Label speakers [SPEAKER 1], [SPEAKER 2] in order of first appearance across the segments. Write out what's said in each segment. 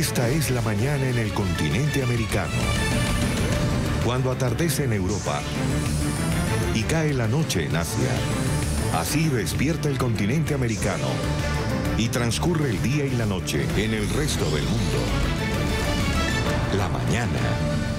[SPEAKER 1] Esta es la mañana en el continente americano. Cuando atardece en Europa y cae la noche en Asia. Así despierta el continente americano y transcurre el día y la noche en el resto del mundo. La mañana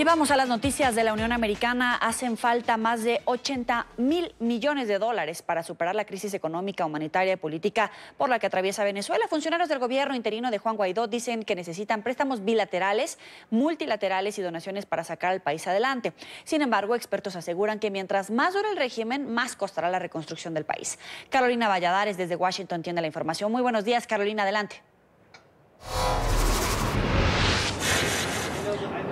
[SPEAKER 2] Y vamos a las noticias de la Unión Americana. Hacen falta más de 80 mil millones de dólares para superar la crisis económica, humanitaria y política por la que atraviesa Venezuela. Funcionarios del gobierno interino de Juan Guaidó dicen que necesitan préstamos bilaterales, multilaterales y donaciones para sacar al país adelante. Sin embargo, expertos aseguran que mientras más dure el régimen, más costará la reconstrucción del país. Carolina Valladares desde Washington tiene la información. Muy buenos días, Carolina, adelante.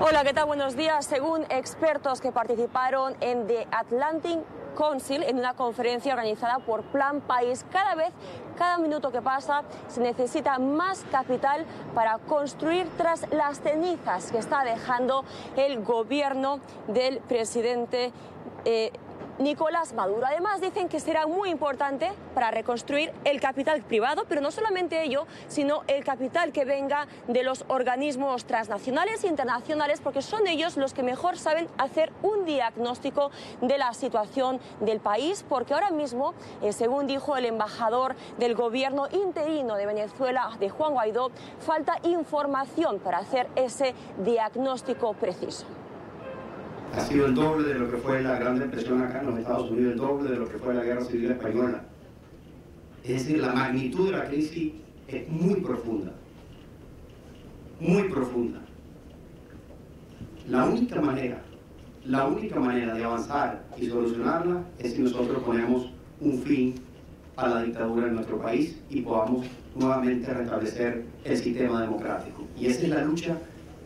[SPEAKER 3] Hola, ¿qué tal? Buenos días. Según expertos que participaron en The Atlantic Council, en una conferencia organizada por Plan País, cada vez, cada minuto que pasa, se necesita más capital para construir tras las cenizas que está dejando el gobierno del presidente. Eh, Nicolás Maduro. Además, dicen que será muy importante para reconstruir el capital privado, pero no solamente ello, sino el capital que venga de los organismos transnacionales e internacionales, porque son ellos los que mejor saben hacer un diagnóstico de la situación del país, porque ahora mismo, eh, según dijo el embajador del gobierno interino de Venezuela, de Juan Guaidó, falta información para hacer ese diagnóstico preciso
[SPEAKER 4] ha sido el doble de lo que fue la Gran Depresión acá en los Estados Unidos, el doble de lo que fue la Guerra Civil Española. Es decir, la magnitud de la crisis es muy profunda, muy profunda. La única manera, la única manera de avanzar y solucionarla es si nosotros ponemos un fin a la dictadura en nuestro país y podamos nuevamente restablecer el sistema democrático. Y esa es la lucha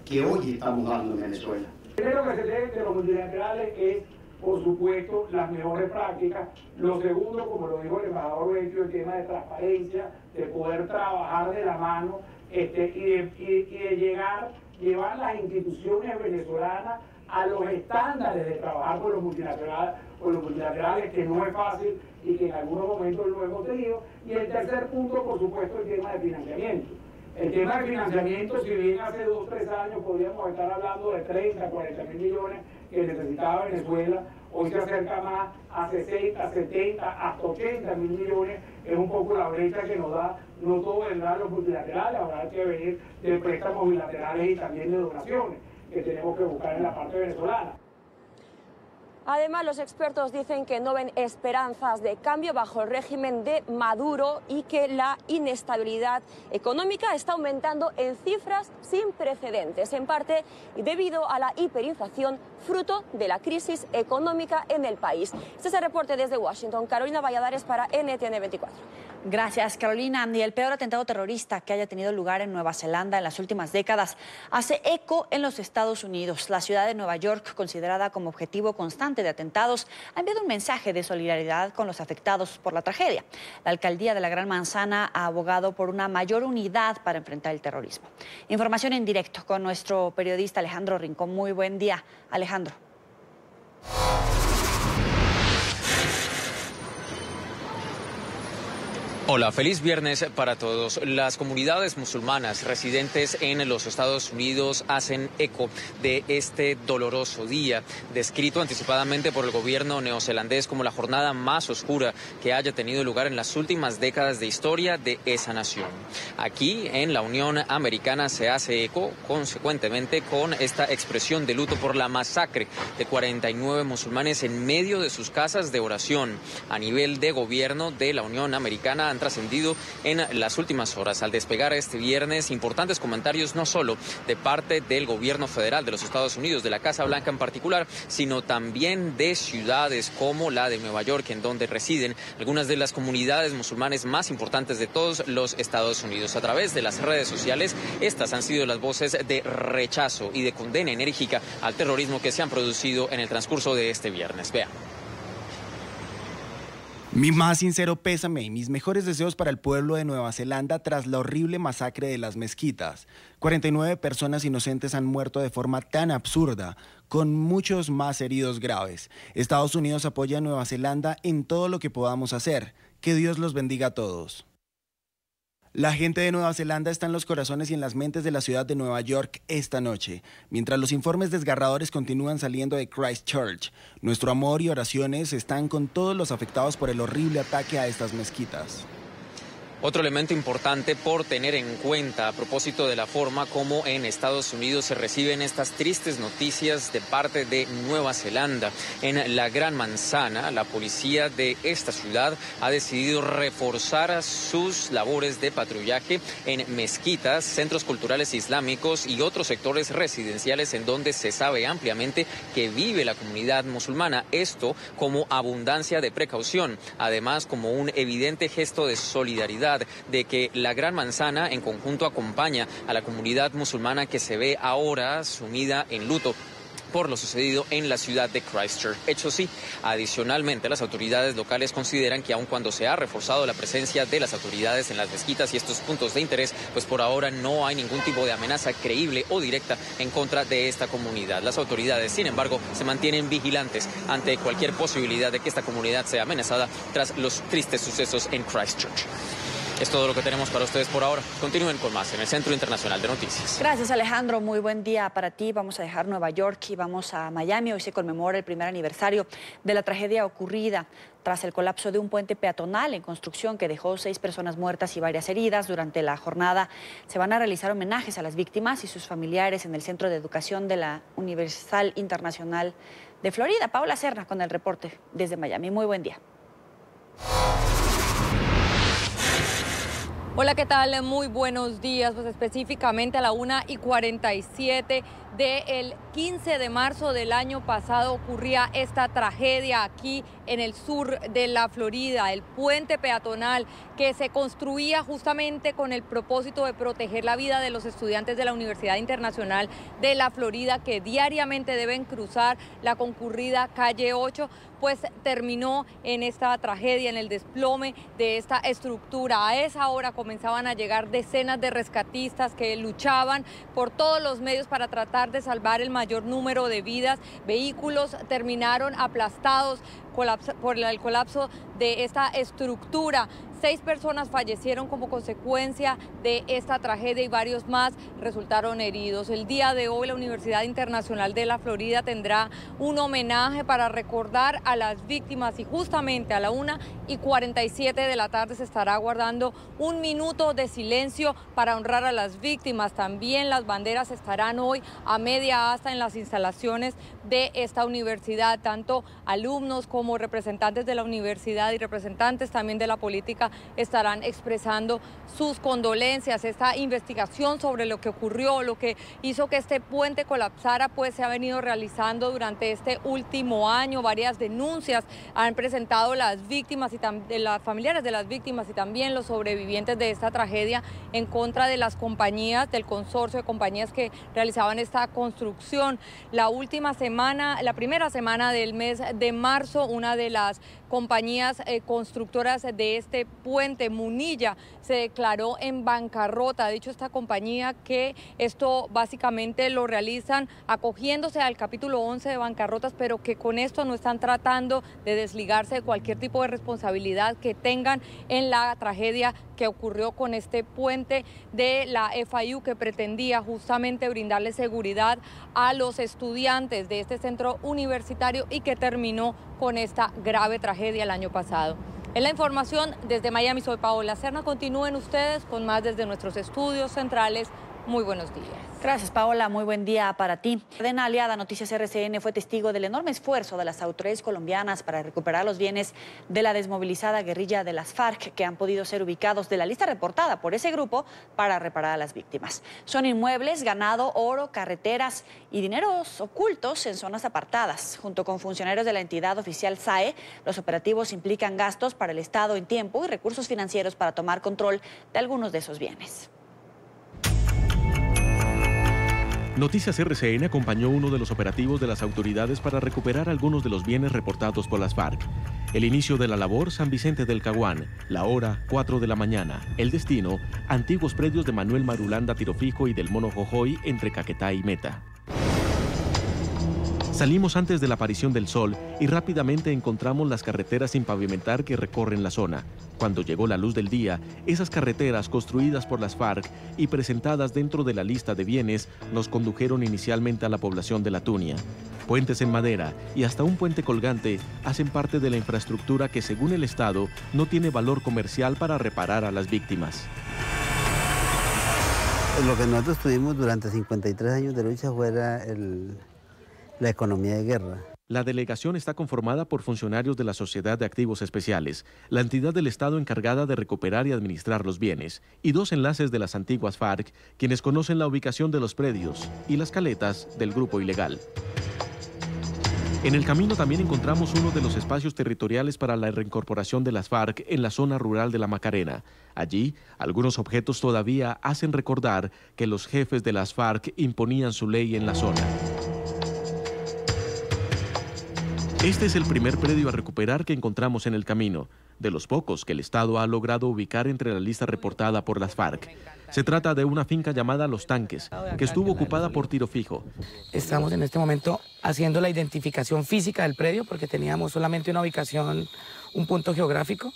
[SPEAKER 4] que hoy estamos dando en Venezuela.
[SPEAKER 5] Primero que se debe de los multilaterales es, por supuesto, las mejores prácticas. Lo segundo, como lo dijo el embajador Vecchio, el tema de transparencia, de poder trabajar de la mano este, y, de, llegar, llevar las instituciones venezolanas a los estándares de trabajar con los multilaterales, con los multilaterales, que no es fácil y que en algunos momentos lo hemos tenido. Y el tercer punto, por supuesto, el tema de financiamiento. El tema de financiamiento, si bien hace dos tres años podríamos estar hablando de 30, 40 mil millones que necesitaba Venezuela, hoy se acerca más a 60, 70, hasta 80 mil millones, es un poco la brecha que nos da, no todo vendrá los multilaterales, habrá que venir de préstamos bilaterales y también de donaciones que tenemos que buscar en la parte venezolana.
[SPEAKER 3] Además, los expertos dicen que no ven esperanzas de cambio bajo el régimen de Maduro y que la inestabilidad económica está aumentando en cifras sin precedentes, en parte debido a la hiperinflación fruto de la crisis económica en el país. Este es el reporte desde Washington. Carolina Valladares para NTN 24.
[SPEAKER 2] Gracias, Carolina. Y el peor atentado terrorista que haya tenido lugar en Nueva Zelanda en las últimas décadas hace eco en los Estados Unidos. La ciudad de Nueva York, considerada como objetivo constante de atentados, ha enviado un mensaje de solidaridad con los afectados por la tragedia. La alcaldía de la Gran Manzana ha abogado por una mayor unidad para enfrentar el terrorismo. Información en directo con nuestro periodista Alejandro Rincón. Muy buen día, Alejandro.
[SPEAKER 6] Hola, feliz viernes para todos. Las comunidades musulmanas residentes en los Estados Unidos hacen eco de este doloroso día, descrito anticipadamente por el gobierno neozelandés como la jornada más oscura que haya tenido lugar en las últimas décadas de historia de esa nación. Aquí, en la Unión Americana, se hace eco consecuentemente con esta expresión de luto por la masacre de 49 musulmanes en medio de sus casas de oración. A nivel de gobierno de la Unión Americana, trascendido en las últimas horas. Al despegar este viernes, importantes comentarios no solo de parte del gobierno federal de los Estados Unidos, de la Casa Blanca en particular, sino también de ciudades como la de Nueva York, en donde residen algunas de las comunidades musulmanes más importantes de todos los Estados Unidos. A través de las redes sociales, estas han sido las voces de rechazo y de condena enérgica al terrorismo que se han producido en el transcurso de este viernes. Vean.
[SPEAKER 7] Mi más sincero pésame y mis mejores deseos para el pueblo de Nueva Zelanda tras la horrible masacre de las mezquitas. 49 personas inocentes han muerto de forma tan absurda, con muchos más heridos graves. Estados Unidos apoya a Nueva Zelanda en todo lo que podamos hacer. Que Dios los bendiga a todos. La gente de Nueva Zelanda está en los corazones y en las mentes de la ciudad de Nueva York esta noche, mientras los informes desgarradores continúan saliendo de Christchurch. Nuestro amor y oraciones están con todos los afectados por el horrible ataque a estas mezquitas.
[SPEAKER 6] Otro elemento importante por tener en cuenta a propósito de la forma como en Estados Unidos se reciben estas tristes noticias de parte de Nueva Zelanda. En la Gran Manzana, la policía de esta ciudad ha decidido reforzar sus labores de patrullaje en mezquitas, centros culturales islámicos y otros sectores residenciales en donde se sabe ampliamente que vive la comunidad musulmana. Esto como abundancia de precaución, además como un evidente gesto de solidaridad de que la Gran Manzana en conjunto acompaña a la comunidad musulmana que se ve ahora sumida en luto por lo sucedido en la ciudad de Christchurch. Hecho sí, adicionalmente las autoridades locales consideran que aun cuando se ha reforzado la presencia de las autoridades en las mezquitas y estos puntos de interés, pues por ahora no hay ningún tipo de amenaza creíble o directa en contra de esta comunidad. Las autoridades, sin embargo, se mantienen vigilantes ante cualquier posibilidad de que esta comunidad sea amenazada tras los tristes sucesos en Christchurch. Es todo lo que tenemos para ustedes por ahora. Continúen con más en el Centro Internacional de Noticias.
[SPEAKER 2] Gracias Alejandro, muy buen día para ti. Vamos a dejar Nueva York y vamos a Miami. Hoy se conmemora el primer aniversario de la tragedia ocurrida tras el colapso de un puente peatonal en construcción que dejó seis personas muertas y varias heridas. Durante la jornada se van a realizar homenajes a las víctimas y sus familiares en el Centro de Educación de la Universal Internacional de Florida. Paula Serna con el reporte desde Miami. Muy buen día.
[SPEAKER 8] Hola, ¿qué tal? Muy buenos días. Pues específicamente a la 1 y 47 del 15 de marzo del año pasado ocurría esta tragedia aquí en el sur de la Florida, el puente peatonal que se construía justamente con el propósito de proteger la vida de los estudiantes de la Universidad Internacional de la Florida que diariamente deben cruzar la concurrida calle 8 pues terminó en esta tragedia, en el desplome de esta estructura. A esa hora comenzaban a llegar decenas de rescatistas que luchaban por todos los medios para tratar de salvar el mayor número de vidas. Vehículos terminaron aplastados por el colapso de esta estructura. Seis personas fallecieron como consecuencia de esta tragedia y varios más resultaron heridos. El día de hoy la Universidad Internacional de la Florida tendrá un homenaje para recordar a las víctimas y justamente a la una y 47 de la tarde se estará guardando un minuto de silencio para honrar a las víctimas. También las banderas estarán hoy a media asta en las instalaciones de esta universidad. Tanto alumnos como representantes de la universidad y representantes también de la política estarán expresando sus condolencias. Esta investigación sobre lo que ocurrió, lo que hizo que este puente colapsara, pues se ha venido realizando durante este último año. Varias denuncias han presentado las víctimas y las familiares de las víctimas y también los sobrevivientes de esta tragedia en contra de las compañías, del consorcio de compañías que realizaban esta construcción. La última semana, la primera semana del mes de marzo, una de las compañías eh, constructoras de este puente, Munilla, se declaró en bancarrota. Ha dicho esta compañía que esto básicamente lo realizan acogiéndose al capítulo 11 de bancarrotas, pero que con esto no están tratando de desligarse de cualquier tipo de responsabilidad que tengan en la tragedia que ocurrió con este puente de la FIU que pretendía justamente brindarle seguridad a los estudiantes de este centro universitario y que terminó con esta grave tragedia el año pasado. En la información desde Miami soy Paola Serna. Continúen ustedes con más desde nuestros estudios centrales. Muy buenos días.
[SPEAKER 2] Gracias, Paola. Muy buen día para ti. Cadena Aliada Noticias RCN fue testigo del enorme esfuerzo de las autoridades colombianas para recuperar los bienes de la desmovilizada guerrilla de las FARC que han podido ser ubicados de la lista reportada por ese grupo para reparar a las víctimas. Son inmuebles, ganado, oro, carreteras y dineros ocultos en zonas apartadas. Junto con funcionarios de la entidad oficial SAE, los operativos implican gastos para el Estado en tiempo y recursos financieros para tomar control de algunos de esos bienes.
[SPEAKER 9] Noticias RCN acompañó uno de los operativos de las autoridades para recuperar algunos de los bienes reportados por las FARC. El inicio de la labor, San Vicente del Caguán. La hora, 4 de la mañana. El destino, antiguos predios de Manuel Marulanda Tirofijo y del Mono Jojoy entre Caquetá y Meta. Salimos antes de la aparición del sol y rápidamente encontramos las carreteras sin pavimentar que recorren la zona. Cuando llegó la luz del día, esas carreteras construidas por las FARC y presentadas dentro de la lista de bienes nos condujeron inicialmente a la población de La Tunia. Puentes en madera y hasta un puente colgante hacen parte de la infraestructura que según el Estado no tiene valor comercial para reparar a las víctimas.
[SPEAKER 10] Lo que nosotros tuvimos durante 53 años de lucha fuera el, la economía de guerra.
[SPEAKER 9] La delegación está conformada por funcionarios de la Sociedad de Activos Especiales, la entidad del Estado encargada de recuperar y administrar los bienes, y dos enlaces de las antiguas FARC, quienes conocen la ubicación de los predios y las caletas del grupo ilegal. En el camino también encontramos uno de los espacios territoriales para la reincorporación de las FARC en la zona rural de la Macarena. Allí, algunos objetos todavía hacen recordar que los jefes de las FARC imponían su ley en la zona. Este es el primer predio a recuperar que encontramos en el camino, de los pocos que el Estado ha logrado ubicar entre la lista reportada por las FARC. Se trata de una finca llamada Los Tanques, que estuvo ocupada por tiro fijo.
[SPEAKER 11] Estamos en este momento haciendo la identificación física del predio porque teníamos solamente una ubicación, un punto geográfico.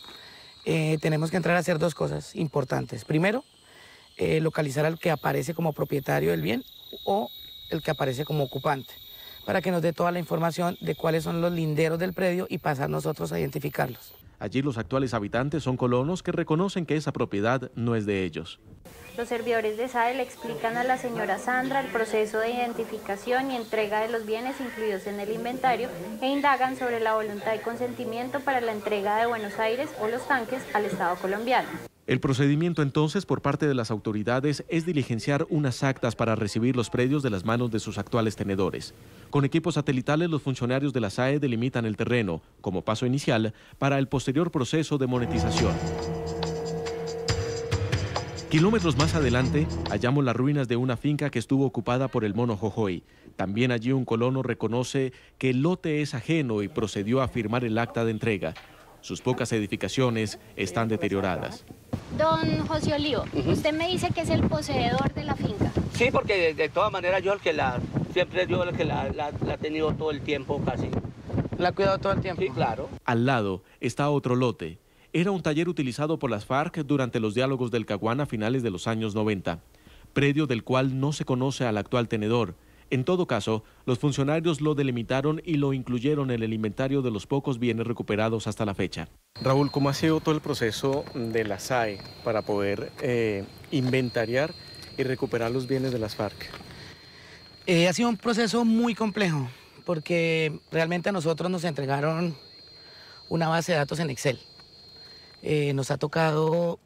[SPEAKER 11] Eh, tenemos que entrar a hacer dos cosas importantes. Primero, eh, localizar al que aparece como propietario del bien o el que aparece como ocupante para que nos dé toda la información de cuáles son los linderos del predio y pasar nosotros a identificarlos.
[SPEAKER 9] Allí los actuales habitantes son colonos que reconocen que esa propiedad no es de ellos.
[SPEAKER 12] Los servidores de SAE le explican a la señora Sandra el proceso de identificación y entrega de los bienes incluidos en el inventario e indagan sobre la voluntad y consentimiento para la entrega de Buenos Aires o los tanques al Estado colombiano.
[SPEAKER 9] El procedimiento entonces por parte de las autoridades es diligenciar unas actas para recibir los predios de las manos de sus actuales tenedores. Con equipos satelitales los funcionarios de la SAE delimitan el terreno como paso inicial para el posterior proceso de monetización. Kilómetros más adelante hallamos las ruinas de una finca que estuvo ocupada por el mono Jojoy. También allí un colono reconoce que el lote es ajeno y procedió a firmar el acta de entrega. Sus pocas edificaciones están deterioradas.
[SPEAKER 12] Don José Olivo, usted me dice que es el poseedor de la finca.
[SPEAKER 13] Sí, porque de, todas maneras yo el que la, siempre yo el que la, la, la ha tenido todo el tiempo casi.
[SPEAKER 11] ¿La ha cuidado todo el tiempo?
[SPEAKER 13] Sí, claro.
[SPEAKER 9] Al lado está otro lote. Era un taller utilizado por las FARC durante los diálogos del Caguán a finales de los años 90, predio del cual no se conoce al actual tenedor. En todo caso, los funcionarios lo delimitaron y lo incluyeron en el inventario de los pocos bienes recuperados hasta la fecha.
[SPEAKER 14] Raúl, ¿cómo ha sido todo el proceso de la SAE para poder eh, inventariar y recuperar los bienes de las FARC?
[SPEAKER 11] Eh, ha sido un proceso muy complejo porque realmente a nosotros nos entregaron una base de datos en Excel. Eh, nos ha tocado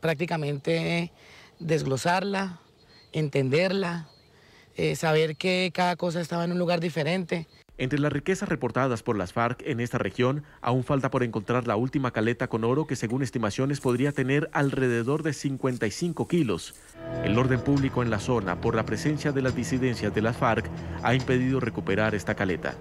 [SPEAKER 11] prácticamente desglosarla, entenderla, eh, saber que cada cosa estaba en un lugar diferente.
[SPEAKER 9] Entre las riquezas reportadas por las FARC en esta región, aún falta por encontrar la última caleta con oro que según estimaciones podría tener alrededor de 55 kilos. El orden público en la zona, por la presencia de las disidencias de las FARC, ha impedido recuperar esta caleta.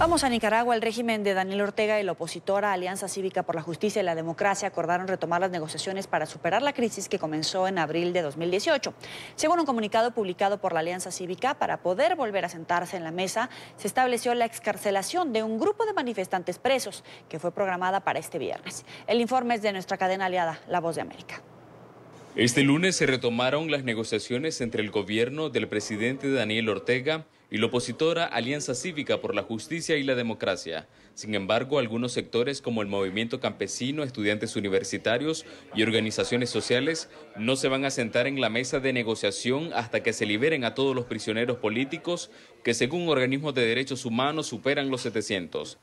[SPEAKER 2] Vamos a Nicaragua. El régimen de Daniel Ortega y la opositora Alianza Cívica por la Justicia y la Democracia acordaron retomar las negociaciones para superar la crisis que comenzó en abril de 2018. Según un comunicado publicado por la Alianza Cívica, para poder volver a sentarse en la mesa, se estableció la excarcelación de un grupo de manifestantes presos que fue programada para este viernes. El informe es de nuestra cadena aliada, La Voz de América.
[SPEAKER 15] Este lunes se retomaron las negociaciones entre el gobierno del presidente Daniel Ortega y la opositora Alianza Cívica por la Justicia y la Democracia. Sin embargo, algunos sectores como el movimiento campesino, estudiantes universitarios y organizaciones sociales no se van a sentar en la mesa de negociación hasta que se liberen a todos los prisioneros políticos que según organismos de derechos humanos superan los 700.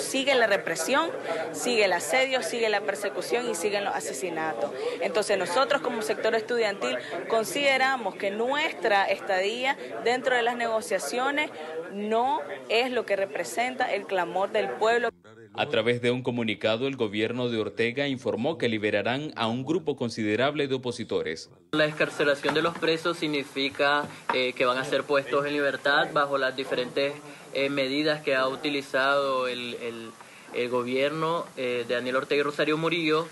[SPEAKER 16] Sigue la represión, sigue el asedio, sigue la persecución y siguen los asesinatos. Entonces nosotros como sector estudiantil consideramos que nuestra estadía dentro de las negociaciones no es lo que representa el clamor del pueblo.
[SPEAKER 15] A través de un comunicado, el gobierno de Ortega informó que liberarán a un grupo considerable de opositores.
[SPEAKER 17] La escarcelación de los presos significa eh, que van a ser puestos en libertad bajo las diferentes eh, medidas que ha utilizado el, gobierno eh, de Daniel Ortega y Rosario Murillo.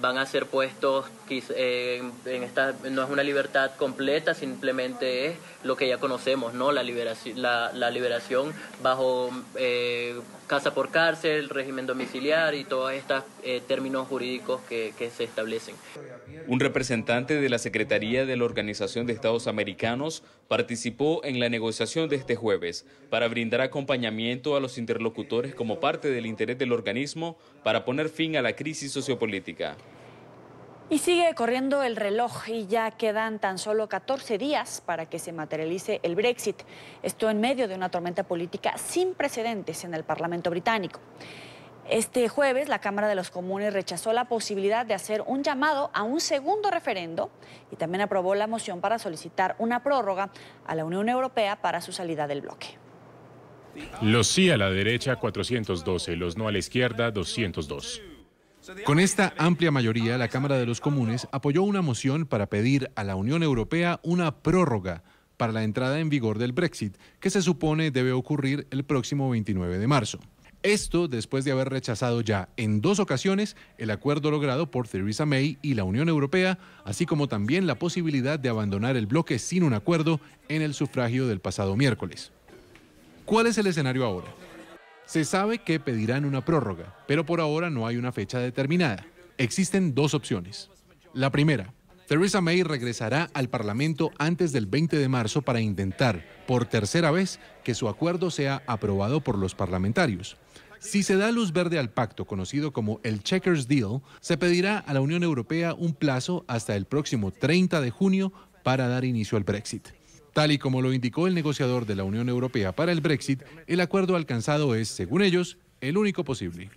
[SPEAKER 17] Van a ser puestos, en esta, no es una libertad completa, simplemente es lo que ya conocemos, ¿no? La liberación, la, la liberación bajo casa por cárcel, régimen domiciliar y todos estos eh, términos jurídicos que, que se establecen.
[SPEAKER 15] Un representante de la Secretaría de la Organización de Estados Americanos participó en la negociación de este jueves para brindar acompañamiento a los interlocutores como parte del interés del organismo para poner fin a la crisis sociopolítica.
[SPEAKER 2] Y sigue corriendo el reloj y ya quedan tan solo 14 días para que se materialice el Brexit. Esto en medio de una tormenta política sin precedentes en el Parlamento británico. Este jueves la Cámara de los Comunes rechazó la posibilidad de hacer un llamado a un segundo referendo y también aprobó la moción para solicitar una prórroga a la Unión Europea para su salida del bloque.
[SPEAKER 18] Los sí a la derecha 412, los no a la izquierda 202.
[SPEAKER 19] Con esta amplia mayoría, la Cámara de los Comunes apoyó una moción para pedir a la Unión Europea una prórroga para la entrada en vigor del Brexit, que se supone debe ocurrir el próximo 29 de marzo. Esto después de haber rechazado ya en dos ocasiones el acuerdo logrado por Theresa May y la Unión Europea, así como también la posibilidad de abandonar el bloque sin un acuerdo en el sufragio del pasado miércoles. ¿Cuál es el escenario ahora? Se sabe que pedirán una prórroga, pero por ahora no hay una fecha determinada. Existen dos opciones. La primera, Theresa May regresará al Parlamento antes del 20 de marzo para intentar, por tercera vez, que su acuerdo sea aprobado por los parlamentarios. Si se da luz verde al pacto conocido como el Checkers Deal, se pedirá a la Unión Europea un plazo hasta el próximo 30 de junio para dar inicio al Brexit. Tal y como lo indicó el negociador de la Unión Europea para el Brexit, el acuerdo alcanzado es, según ellos, el único posible.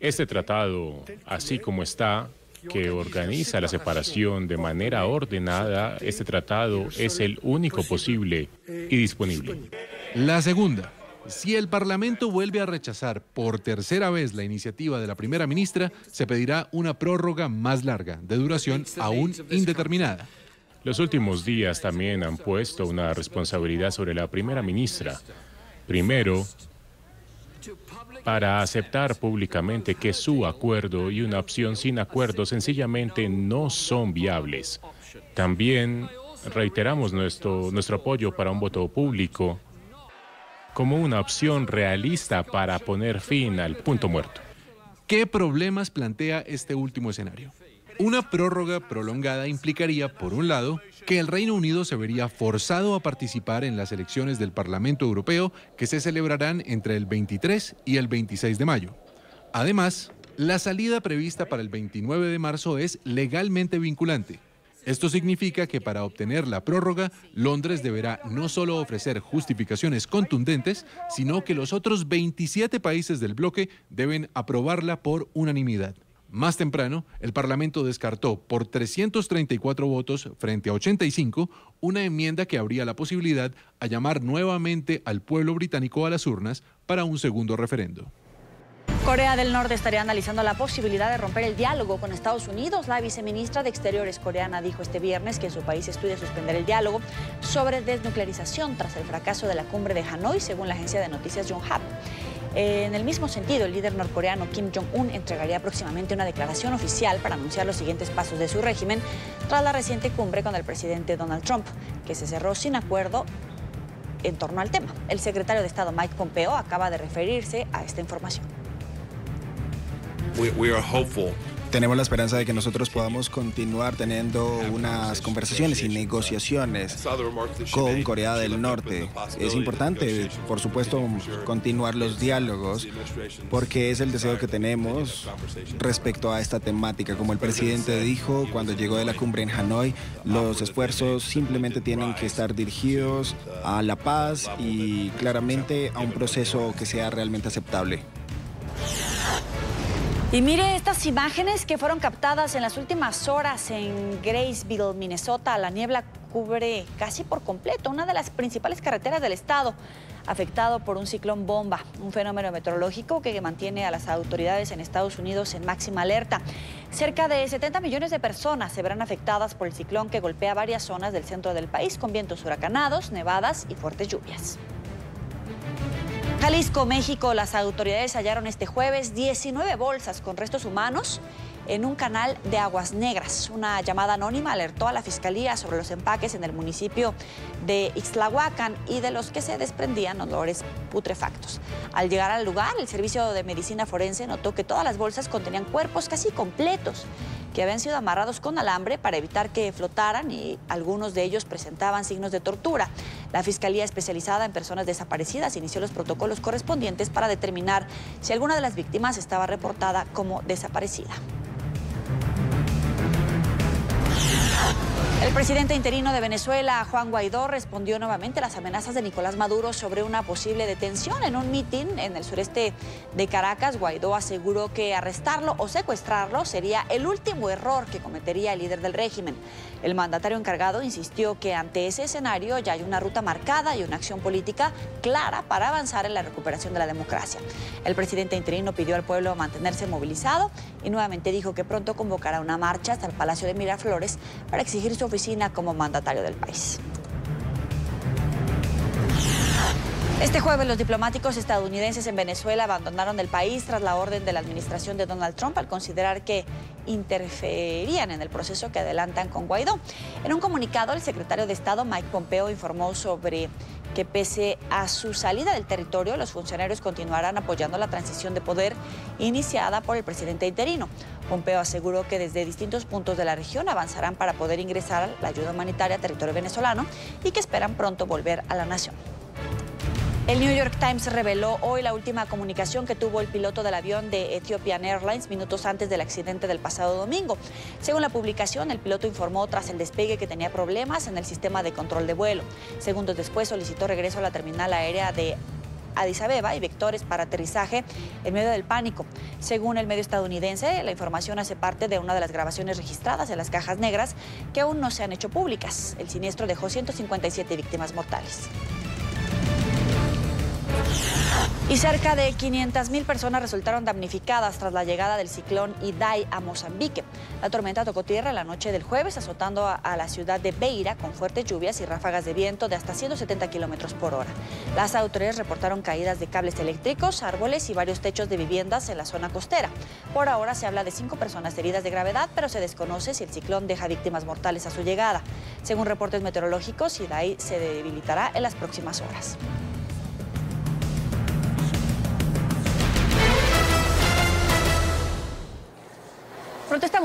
[SPEAKER 18] Este tratado, así como está, que organiza la separación de manera ordenada, este tratado es el único posible y disponible.
[SPEAKER 19] La segunda, si el Parlamento vuelve a rechazar por tercera vez la iniciativa de la primera ministra, se pedirá una prórroga más larga, de duración aún indeterminada.
[SPEAKER 18] Los últimos días también han puesto una responsabilidad sobre la primera ministra. Primero, para aceptar públicamente que su acuerdo y una opción sin acuerdo sencillamente no son viables. También reiteramos nuestro, nuestro apoyo para un voto público como una opción realista para poner fin al punto muerto.
[SPEAKER 19] ¿Qué problemas plantea este último escenario? Una prórroga prolongada implicaría, por un lado, que el Reino Unido se vería forzado a participar en las elecciones del Parlamento Europeo que se celebrarán entre el 23 y el 26 de mayo. Además, la salida prevista para el 29 de marzo es legalmente vinculante. Esto significa que para obtener la prórroga, Londres deberá no solo ofrecer justificaciones contundentes, sino que los otros 27 países del bloque deben aprobarla por unanimidad. Más temprano, el Parlamento descartó por 334 votos frente a 85 una enmienda que abría la posibilidad a llamar nuevamente al pueblo británico a las urnas para un segundo referendo.
[SPEAKER 2] Corea del Norte estaría analizando la posibilidad de romper el diálogo con Estados Unidos. La viceministra de Exteriores coreana dijo este viernes que su país estudia suspender el diálogo sobre desnuclearización tras el fracaso de la cumbre de Hanoi, según la agencia de noticias Yonhap. En el mismo sentido, el líder norcoreano Kim Jong-un entregaría próximamente una declaración oficial para anunciar los siguientes pasos de su régimen tras la reciente cumbre con el presidente Donald Trump, que se cerró sin acuerdo en torno al tema. El secretario de Estado Mike Pompeo acaba de referirse a esta información.
[SPEAKER 7] Tenemos la esperanza de que nosotros podamos continuar teniendo unas conversaciones y negociaciones con Corea del Norte. Es importante, por supuesto, continuar los diálogos porque es el deseo que tenemos respecto a esta temática. Como el presidente dijo cuando llegó de la cumbre en Hanoi, los esfuerzos simplemente tienen que estar dirigidos a la paz y claramente a un proceso que sea realmente aceptable.
[SPEAKER 2] Y mire estas imágenes que fueron captadas en las últimas horas en Graceville, Minnesota. La niebla cubre casi por completo una de las principales carreteras del estado. afectado por un ciclón bomba, un fenómeno meteorológico que mantiene a las autoridades en Estados Unidos en máxima alerta. Cerca de 70 millones de personas se verán afectadas por el ciclón que golpea varias zonas del centro del país con vientos huracanados, nevadas y fuertes lluvias. Jalisco, México, las autoridades hallaron este jueves 19 bolsas con restos humanos en un canal de aguas negras. Una llamada anónima alertó a la fiscalía sobre los empaques en el municipio de Ixtlahuacan y de los que se desprendían olores putrefactos. Al llegar al lugar, el servicio de medicina forense notó que todas las bolsas contenían cuerpos casi completos que habían sido amarrados con alambre para evitar que flotaran y algunos de ellos presentaban signos de tortura. La Fiscalía Especializada en Personas Desaparecidas inició los protocolos correspondientes para determinar si alguna de las víctimas estaba reportada como desaparecida. El presidente interino de Venezuela, Juan Guaidó, respondió nuevamente a las amenazas de Nicolás Maduro sobre una posible detención en un mitin en el sureste de Caracas. Guaidó aseguró que arrestarlo o secuestrarlo sería el último error que cometería el líder del régimen. El mandatario encargado insistió que ante ese escenario ya hay una ruta marcada y una acción política clara para avanzar en la recuperación de la democracia. El presidente interino pidió al pueblo mantenerse movilizado y nuevamente dijo que pronto convocará una marcha hasta el Palacio de Miraflores para exigir su oficina como mandatario del país. Este jueves los diplomáticos estadounidenses en Venezuela abandonaron el país tras la orden de la administración de Donald Trump al considerar que interferían en el proceso que adelantan con Guaidó. En un comunicado, el secretario de Estado Mike Pompeo informó sobre que pese a su salida del territorio, los funcionarios continuarán apoyando la transición de poder iniciada por el presidente interino. Pompeo aseguró que desde distintos puntos de la región avanzarán para poder ingresar la ayuda humanitaria a territorio venezolano y que esperan pronto volver a la nación. El New York Times reveló hoy la última comunicación que tuvo el piloto del avión de Ethiopian Airlines minutos antes del accidente del pasado domingo. Según la publicación, el piloto informó tras el despegue que tenía problemas en el sistema de control de vuelo. Segundos después solicitó regreso a la terminal aérea de Addis Abeba y vectores para aterrizaje en medio del pánico. Según el medio estadounidense, la información hace parte de una de las grabaciones registradas en las cajas negras que aún no se han hecho públicas. El siniestro dejó 157 víctimas mortales. Y cerca de 500.000 personas resultaron damnificadas tras la llegada del ciclón Idai a Mozambique. La tormenta tocó tierra la noche del jueves, azotando a, la ciudad de Beira con fuertes lluvias y ráfagas de viento de hasta 170 kilómetros por hora. Las autoridades reportaron caídas de cables eléctricos, árboles y varios techos de viviendas en la zona costera. Por ahora se habla de cinco personas heridas de gravedad, pero se desconoce si el ciclón deja víctimas mortales a su llegada. Según reportes meteorológicos, Idai se debilitará en las próximas horas.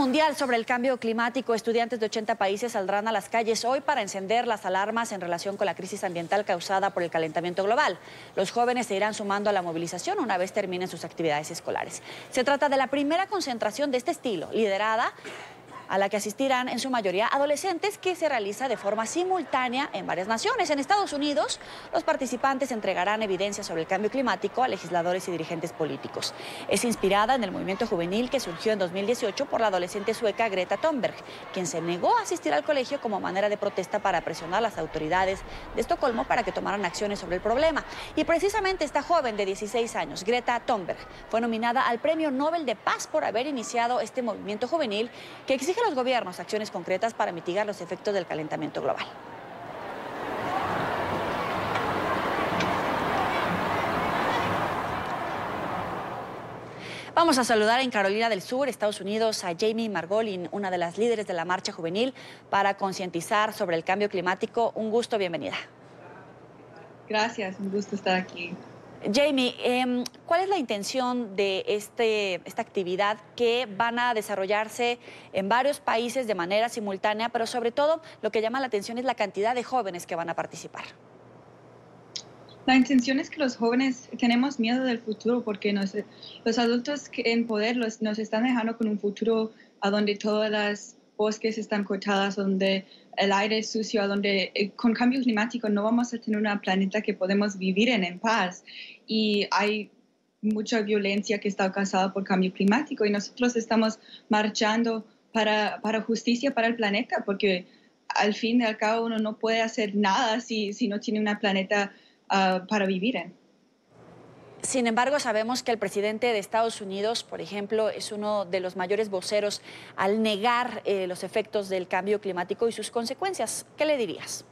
[SPEAKER 2] Mundial sobre el cambio climático. Estudiantes de 80 países saldrán a las calles hoy para encender las alarmas en relación con la crisis ambiental causada por el calentamiento global. Los jóvenes se irán sumando a la movilización una vez terminen sus actividades escolares. Se trata de la primera concentración de este estilo, liderada a la que asistirán en su mayoría adolescentes que se realiza de forma simultánea en varias naciones. En Estados Unidos, los participantes entregarán evidencia sobre el cambio climático a legisladores y dirigentes políticos. Es inspirada en el movimiento juvenil que surgió en 2018 por la adolescente sueca Greta Thunberg, quien se negó a asistir al colegio como manera de protesta para presionar a las autoridades de Estocolmo para que tomaran acciones sobre el problema. Y precisamente esta joven de 16 años, Greta Thunberg, fue nominada al Premio Nobel de Paz por haber iniciado este movimiento juvenil que exige los gobiernos acciones concretas para mitigar los efectos del calentamiento global. Vamos a saludar en Carolina del Sur, Estados Unidos, a Jamie Margolin, una de las líderes de la marcha juvenil, para concientizar sobre el cambio climático. Un gusto, bienvenida.
[SPEAKER 20] Gracias, un gusto estar aquí.
[SPEAKER 2] Jamie, em, ¿cuál es la intención de este, esta actividad que van a desarrollarse en varios países de manera simultánea, pero sobre todo lo que llama la atención es la cantidad de jóvenes que van a participar?
[SPEAKER 20] La intención es que los jóvenes tenemos miedo del futuro porque los adultos en poder nos están dejando con un futuro a donde todas las bosques están cortadas, donde el aire sucio, donde eh, con cambio climático no vamos a tener un planeta que podemos vivir en, en paz. Y hay mucha violencia que está causada por cambio climático y nosotros estamos marchando para, para justicia para el planeta, porque al fin y al cabo uno no puede hacer nada si, si no tiene un planeta ah, para vivir en.
[SPEAKER 2] Sin embargo, sabemos que el presidente de Estados Unidos, por ejemplo, es uno de los mayores voceros al negar eh, los efectos del cambio climático y sus consecuencias. ¿Qué le dirías?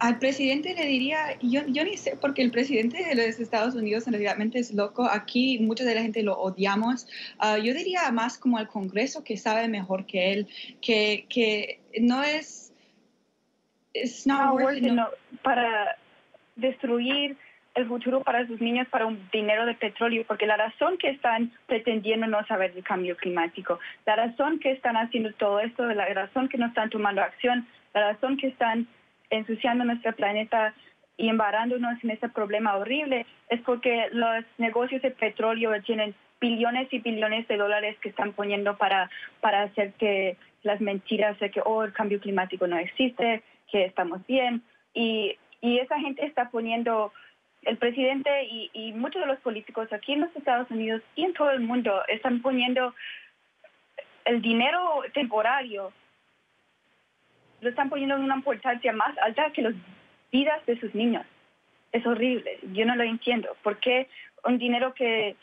[SPEAKER 20] Al presidente le diría, yo, yo ni sé, porque el presidente de los Estados Unidos en realidad es loco. Aquí mucha de la gente lo odiamos. Ah, yo diría más como al Congreso que sabe mejor que él, que, que no es...
[SPEAKER 21] es no, no, para destruir el futuro para sus niños para un dinero de petróleo, porque la razón que están pretendiendo no saber del cambio climático, la razón que están haciendo todo esto, la razón que no están tomando acción, la razón que están ensuciando nuestro planeta y embarándonos en este problema horrible, es porque los negocios de petróleo tienen billones y billones de dólares que están poniendo para, para hacer que las mentiras de que oh, el cambio climático no existe, que estamos bien. Y, y esa gente está poniendo el presidente y, muchos de los políticos aquí en los Estados Unidos y en todo el mundo están poniendo el dinero temporario, lo están poniendo en una importancia más alta que las vidas de sus niños. Es horrible, yo no lo entiendo. ¿Por qué un dinero que,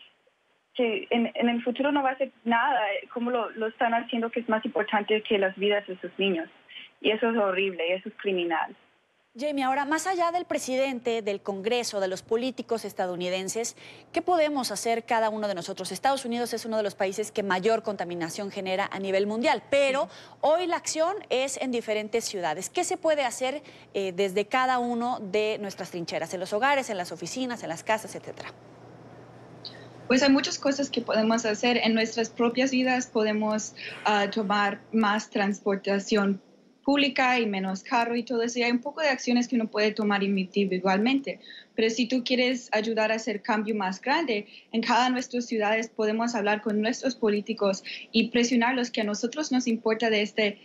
[SPEAKER 21] en, el futuro no va a hacer nada, cómo lo, lo están haciendo que es más importante que las vidas de sus niños? Y eso es horrible, eso es criminal.
[SPEAKER 2] Jamie, ahora, más allá del presidente, del Congreso, de los políticos estadounidenses, ¿qué podemos hacer cada uno de nosotros? Estados Unidos es uno de los países que mayor contaminación genera a nivel mundial, pero hoy la acción es en diferentes ciudades. ¿Qué se puede hacer eh, desde cada uno de nuestras trincheras, en los hogares, en las oficinas, en las casas, etcétera?
[SPEAKER 20] Pues hay muchas cosas que podemos hacer en nuestras propias vidas. Podemos ah, tomar más transportación pública y menos carro y todo eso. Y hay un poco de acciones que uno puede tomar individualmente. Pero si tú quieres ayudar a hacer cambio más grande, en cada de nuestras ciudades podemos hablar con nuestros políticos y presionarlos que a nosotros nos importa de este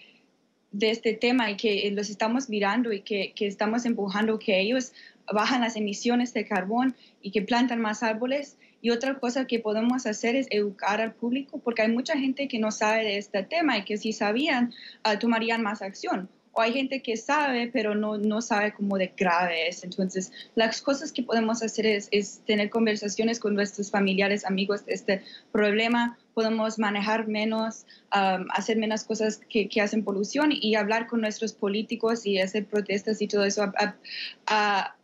[SPEAKER 20] de este tema y que los estamos mirando y que, que estamos empujando que ellos bajan las emisiones de carbón y que plantan más árboles y otra cosa que podemos hacer es educar al público, porque hay mucha gente que no sabe de este tema y que si sabían, uh, tomarían más acción. O hay gente que sabe, pero no, no sabe cómo de grave es. Entonces, las cosas que podemos hacer es, es tener conversaciones con nuestros familiares, amigos de este problema. Podemos manejar menos, um, hacer menos cosas que, que, hacen polución y hablar con nuestros políticos y hacer protestas y todo eso. a, a a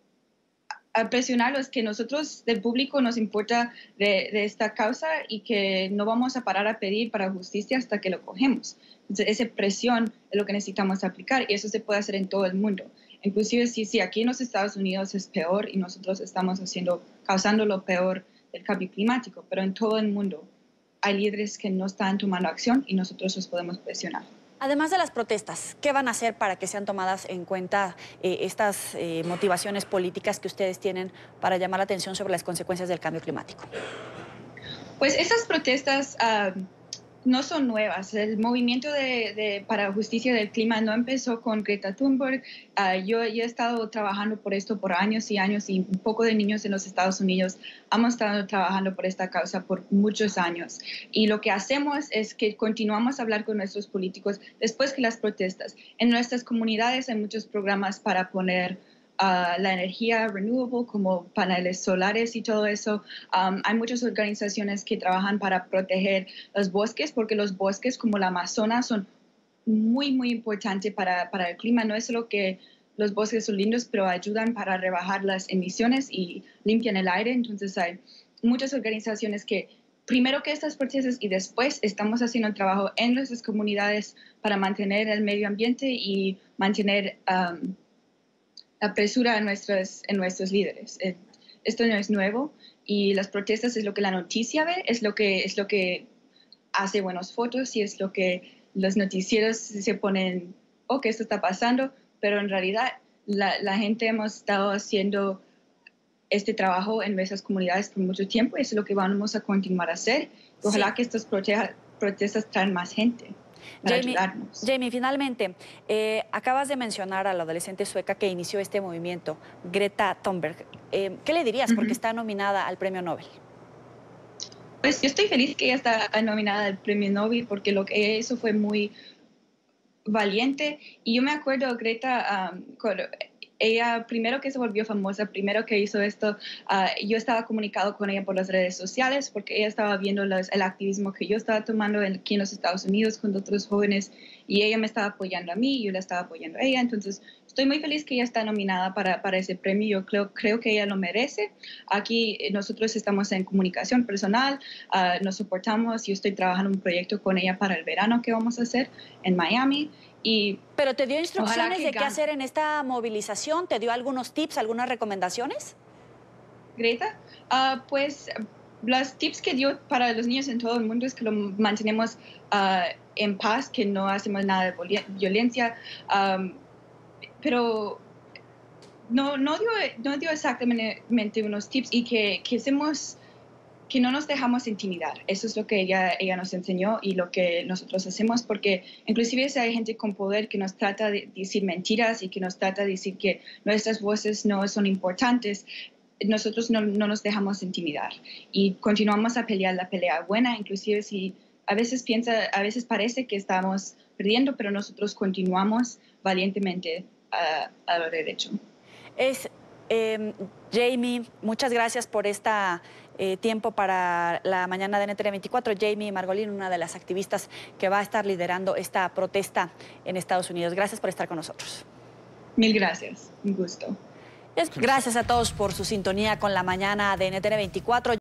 [SPEAKER 20] presionarlos que nosotros del público nos importa de, esta causa y que no vamos a parar a pedir para justicia hasta que lo cogemos. Entonces, esa presión es lo que necesitamos aplicar y eso se puede hacer en todo el mundo. Inclusive si, si aquí en los Estados Unidos es peor y nosotros estamos haciendo, causando lo peor del cambio climático, pero en todo el mundo hay líderes que no están tomando acción y nosotros los podemos presionar.
[SPEAKER 2] Además de las protestas, ¿qué van a hacer para que sean tomadas en cuenta eh, estas eh, motivaciones políticas que ustedes tienen para llamar la atención sobre las consecuencias del cambio climático?
[SPEAKER 20] Pues esas protestas ah, no son nuevas. El movimiento de, para justicia del clima no empezó con Greta Thunberg. Ah, yo, he estado trabajando por esto por años y años y un poco de niños en los Estados Unidos hemos estado trabajando por esta causa por muchos años. Y lo que hacemos es que continuamos a hablar con nuestros políticos después que las protestas. En nuestras comunidades hay muchos programas para poner la energía renovable como paneles solares y todo eso. Um, hay muchas organizaciones que trabajan para proteger los bosques porque los bosques como la Amazonas son muy, muy importantes para, para el clima. No es solo que los bosques son lindos, pero ayudan para rebajar las emisiones y limpian el aire. Entonces hay muchas organizaciones que primero que estas protestas y después estamos haciendo un trabajo en nuestras comunidades para mantener el medio ambiente y mantener um, apresura en nuestros, en nuestros líderes. Eh, esto no es nuevo y las protestas es lo que la noticia ve, es lo que, es lo que hace buenas fotos y es lo que los noticieros se ponen, oh, que esto está pasando, pero en realidad la, la gente hemos estado haciendo este trabajo en nuestras comunidades por mucho tiempo y eso es lo que vamos a continuar a hacer. Ojalá que estas protestas traen más gente.
[SPEAKER 2] Jamie, finalmente, eh, acabas de mencionar a la adolescente sueca que inició este movimiento, Greta Thunberg. Eh, ¿Qué le dirías? Porque está nominada al premio Nobel.
[SPEAKER 20] Pues yo estoy feliz que ella está nominada al premio Nobel porque lo que eso fue muy valiente. Y yo me acuerdo, Greta, ella, primero que se volvió famosa, primero que hizo esto, ah, yo estaba comunicado con ella por las redes sociales porque ella estaba viendo el activismo que yo estaba tomando aquí en los Estados Unidos con otros jóvenes y ella me estaba apoyando a mí y yo la estaba apoyando a ella. Entonces, estoy muy feliz que ella está nominada para, ese premio. Yo creo, creo que ella lo merece. Aquí eh, nosotros estamos en comunicación personal, ah, nos soportamos. Yo estoy trabajando un proyecto con ella para el verano que vamos a hacer en Miami
[SPEAKER 2] ¿Pero te dio instrucciones de qué hacer en esta movilización? ¿Te dio algunos tips, algunas recomendaciones?
[SPEAKER 20] Greta, ah, pues los tips que dio para los niños en todo el mundo es que lo mantenemos ah, en paz, que no hacemos nada de violencia, pero no, no, dio, no dio exactamente unos tips y que, que hacemos que no nos dejamos intimidar. Eso es lo que ella, ella nos enseñó y lo que nosotros hacemos, porque inclusive si hay gente con poder que nos trata de decir mentiras y que nos trata de decir que nuestras voces no son importantes, nosotros no, no nos dejamos intimidar y continuamos a pelear la pelea buena, inclusive si a veces piensa, a veces parece que estamos perdiendo, pero nosotros continuamos valientemente a, a lo derecho.
[SPEAKER 2] Es eh, Jamie, muchas gracias por esta eh, tiempo para la mañana de NTR 24. Jamie Margolín, una de las activistas que va a estar liderando esta protesta en Estados Unidos. Gracias por estar con nosotros.
[SPEAKER 20] Mil gracias, un gusto.
[SPEAKER 2] Gracias a todos por su sintonía con la mañana de NTR 24.